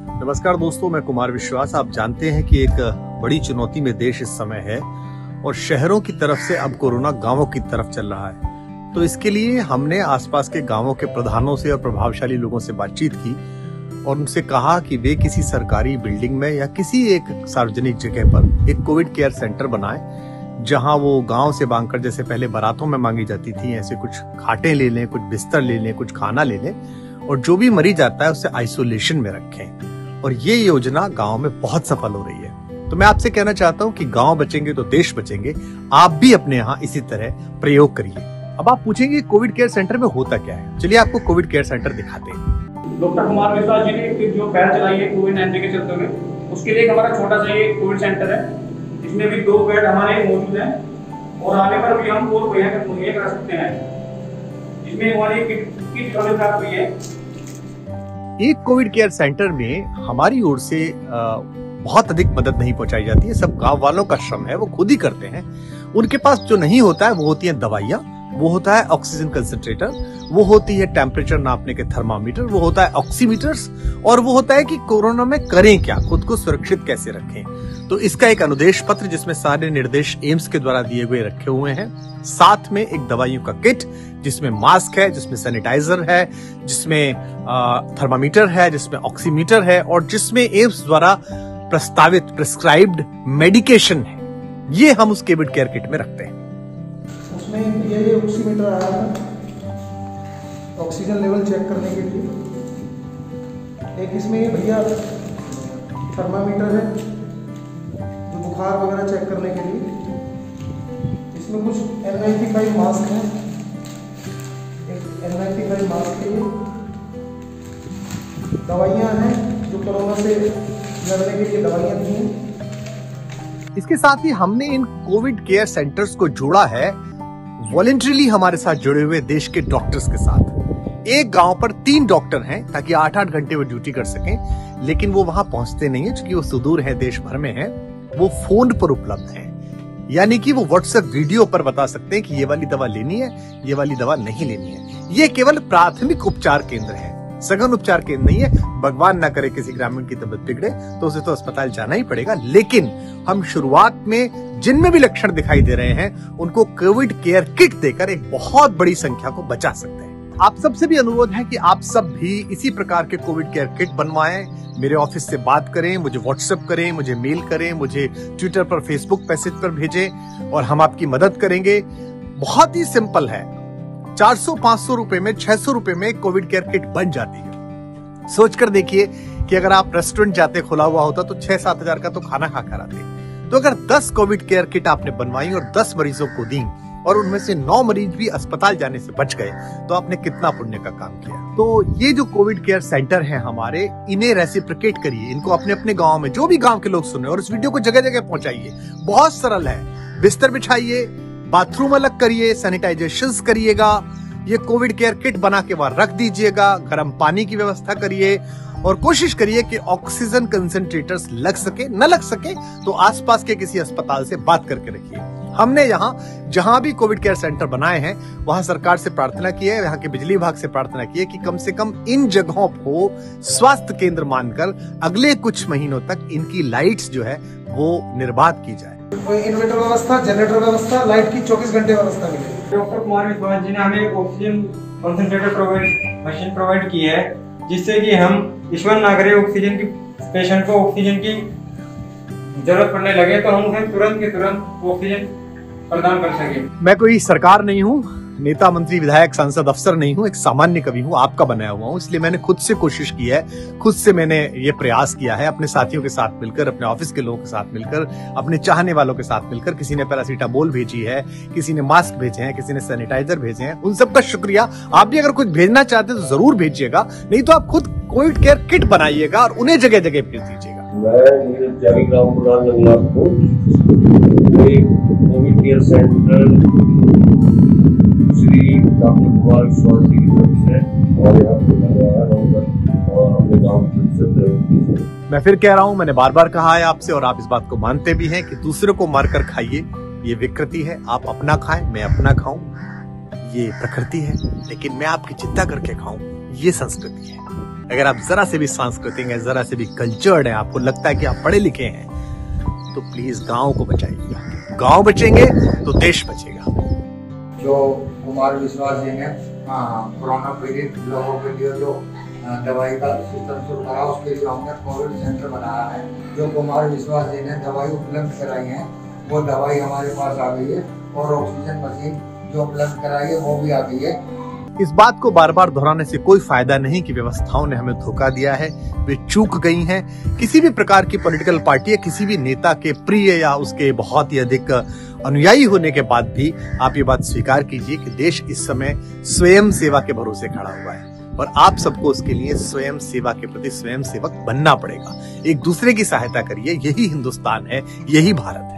नमस्कार दोस्तों, मैं कुमार विश्वास। आप जानते हैं कि एक बड़ी चुनौती में देश इस समय है और शहरों की तरफ़ से अब कोरोना गाँवों की तरफ़ चल रहा है। तो इसके लिए हमने आसपास के गाँवों के प्रधानों से और प्रभावशाली लोगों से बातचीत की और उनसे कहा कि वे किसी सरकारी बिल्डिंग में या किसी एक सार्वजनिक जगह पर एक कोविड केयर सेंटर बनाए, जहाँ वो गाँव से मांगकर जैसे पहले बारातों में मांगी जाती थी, ऐसे कुछ खाटे ले लें, कुछ बिस्तर ले लें, कुछ खाना ले लें और जो भी मरीज़ आता है उसे आइसोलेशन में रखें। और ये योजना गाँव में बहुत सफल हो रही है। तो मैं आपसे कहना चाहता हूँ कि गाँव बचेंगे तो देश बचेंगे। आप भी अपने यहाँ इसी तरह प्रयोग करिए। अब आप पूछेंगे कोविड केयर सेंटर में होता क्या है? चलिए आपको कोविड केयर सेंटर दिखाते हैं। डॉक्टर कुमार विश्वास जी ने जो पहल चलाई है कोविड नाइन्टीन के चलते हुए, उसके लिए हमारा छोटा सा ये कोविड सेंटर है। इसमें भी दो बेड हमारे मौजूद हैं और आने पर भी हम और मुहैया कर सकते हैं। इसमें हमारी किट हमें प्राप्त हुई है। एक कोविड केयर सेंटर में हमारी ओर से बहुत अधिक मदद नहीं पहुंचाई जाती है। सब गाँव वालों का श्रम है, वो खुद ही करते हैं। उनके पास जो नहीं होता है, वो होती है दवाइयाँ। वो होता है ऑक्सीजन कंसेंट्रेटर वो होती है टेम्परेचर नापने के थर्मामीटर वो होता है ऑक्सीमीटर्स और वो होता है कि कोरोना में करें क्या, खुद को सुरक्षित कैसे रखें। तो इसका एक अनुदेश पत्र जिसमें सारे निर्देश एम्स के द्वारा दिए हुए रखे हुए हैं। साथ में एक दवाइयों का किट, जिसमें मास्क है, जिसमें सैनिटाइजर है, जिसमें थर्मामीटर है, जिसमें ऑक्सीमीटर है, और जिसमें एम्स द्वारा प्रस्तावित प्रिस्क्राइब्ड मेडिकेशन है। ये हम उस कोविड केयर किट में रखते हैं। उसमें ये ये ऑक्सीमीटर आया था। ऑक्सीजन लेवल चेक करने के लिए। एक इसमें ये भैया थर्मामीटर है, जो बुखार वगैरह चेक करने के लिए। इसमें कुछ एन नाइन्टी फाइव मास्क है एन नाइन्टी फाइव मास्क लिए। दवाइयाँ हैं, जो कोरोना से लड़ने के लिए दवाइयाँ दी हैं। इसके साथ ही हमने इन कोविड केयर सेंटर्स को जोड़ा है। वॉलेंट्रीली हमारे साथ जुड़े हुए देश के डॉक्टर्स के साथ। एक गाँव पर तीन डॉक्टर हैं, ताकि आठ आठ घंटे वो ड्यूटी कर सकें, लेकिन वो वहाँ पहुँचते नहीं है क्योंकि वो सुदूर है, देश भर में है। वो फ़ोन पर उपलब्ध है। यानी कि वो व्हाट्सएप वीडियो पर बता सकते हैं कि ये वाली दवा लेनी है, ये वाली दवा नहीं लेनी है। ये केवल प्राथमिक उपचार केंद्र है। सघन उपचार केंद्र नहीं है। भगवान ना करे किसी ग्रामीण की तबियत बिगड़े तो उसे तो अस्पताल जाना ही पड़ेगा। लेकिन हम शुरुआत में जिनमें भी लक्षण दिखाई दे रहे हैं, उनको कोविड केयर किट देकर एक बहुत बड़ी संख्या को बचा सकते हैं। आप सबसे भी अनुरोध है कि आप सब भी इसी प्रकार के कोविड केयर किट बनवाएँ। मेरे ऑफ़िस से बात करें, मुझे व्हाट्सएप करें, मुझे मेल करें, मुझे ट्विटर पर, फेसबुक मैसेज पर भेजें और हम आपकी मदद करेंगे। बहुत ही सिंपल है। 400-500 रुपए में 600 रुपए में कोविड केयर किट बन जाती है। सोचकर देखिए कि अगर आप रेस्टोरेंट जाते, खुला हुआ होता तो छह सात हज़ार का तो खाना खा कर आते। तो अगर 10 कोविड केयर किट आपने बनवाई और 10 मरीजों को दी और उनमें से 9 मरीज़ भी अस्पताल जाने से बच गए तो आपने कितना पुण्य का काम किया। तो ये जो कोविड केयर सेंटर है हमारे, इन्हें रेसिप्रिकेट करिए। इनको अपने अपने गाँव में, जो भी गाँव के लोग सुने और इस वीडियो को जगह जगह पहुंचाइए। बहुत सरल है। बिस्तर बिछाइए बाथरूम अलग करिए सैनिटाइजेशन करिएगा, ये कोविड केयर किट बना के वहाँ रख दीजिएगा, गर्म पानी की व्यवस्था करिए और कोशिश करिए कि ऑक्सीजन कंसेंट्रेटर्स लग सके, न लग सके तो आसपास के किसी अस्पताल से बात करके रखिए। हमने यहाँ जहाँ भी कोविड केयर सेंटर बनाए हैं, वहाँ सरकार से प्रार्थना की है, यहाँ के बिजली विभाग से प्रार्थना की है कि कम से कम इन जगहों को स्वास्थ्य केंद्र मानकर अगले कुछ महीनों तक इनकी लाइट्स जो है, वो निर्बाध की जाए। इन्वर्टर व्यवस्था जनरेटर व्यवस्था लाइट की चौबीस घंटे व्यवस्था मिलेगी डॉक्टर कुमार विश्वास जी ने हमें oxygen concentrator provide machine provide की है जिससे कि हम ईश्वर नागरे ऑक्सीजन की पेशेंट को ऑक्सीजन की ज़रूरत पड़ने लगे तो हम उन्हें तुरंत के तुरंत ऑक्सीजन प्रदान कर सके। मैं कोई सरकार नहीं हूँ नेता मंत्री, विधायक, सांसद अफसर नहीं हूँ, एक सामान्य कवि हूँ, आपका बनाया हुआ हूँ, इसलिए मैंने खुद से कोशिश की है, खुद से मैंने ये प्रयास किया है अपने साथियों के साथ मिलकर, अपने ऑफ़िस के लोगों के साथ मिलकर, अपने चाहने वालों के साथ मिलकर, किसी ने पैरासीटामोल भेजी है, किसी ने मास्क भेजे हैं, किसी ने सैनिटाइजर भेजे हैं, उन सबका शुक्रिया। आप भी अगर कुछ भेजना चाहते हैं तो ज़रूर भेजिएगा, नहीं तो आप खुद कोविड केयर किट बनाइएगा और उन्हें जगह जगह भेज दीजिएगा। मैं Covid care centre Shri doctor Kumar Vishwas ji की तरफ़ से हमारे यहाँ पे लगाया रहूँगा और अपने गाँव की मैं फिर कह रहा हूँ मैंने बार बार कहा है आपसे और आप इस बात को मानते भी हैं कि दूसरे को मारकर खाइए। ये विकृति है आप अपना खाएँ मैं अपना खाऊं। ये प्रकृति है लेकिन मैं आपकी चिंता करके खाऊं। ये संस्कृति है। अगर आप जरा से भी सांस्कृतिक हैं जरा से भी कल्चर्ड हैं आपको लगता है कि आप पढ़े लिखे हैं तो प्लीज़ गाँव को बचाइए गाँव बचेंगे तो देश बचेगा। जो कुमार विश्वास जी ने हाँ, कोरोना पीड़ित लोगों के लिए जो दवाई का सिस्टम शुरू करा उसके लिए हमने कोविड सेंटर बनाया है। जो कुमार विश्वास जी ने दवाई उपलब्ध कराई है वो दवाई हमारे पास आ गई है और ऑक्सीजन मशीन जो उपलब्ध कराई है वो भी आ गई है। इस बात को बार बार दोहराने से कोई फ़ायदा नहीं कि व्यवस्थाओं ने हमें धोखा दिया है। वे चूक गई हैं। किसी भी प्रकार की पॉलिटिकल पार्टी या किसी भी नेता के प्रिय या उसके बहुत ही अधिक अनुयायी होने के बाद भी आप ये बात स्वीकार कीजिए कि देश इस समय स्वयं सेवा के भरोसे खड़ा हुआ है और आप सबको उसके लिए स्वयं सेवा के प्रति स्वयं सेवक बनना पड़ेगा। एक दूसरे की सहायता करिए। यही हिंदुस्तान है, यही भारत है।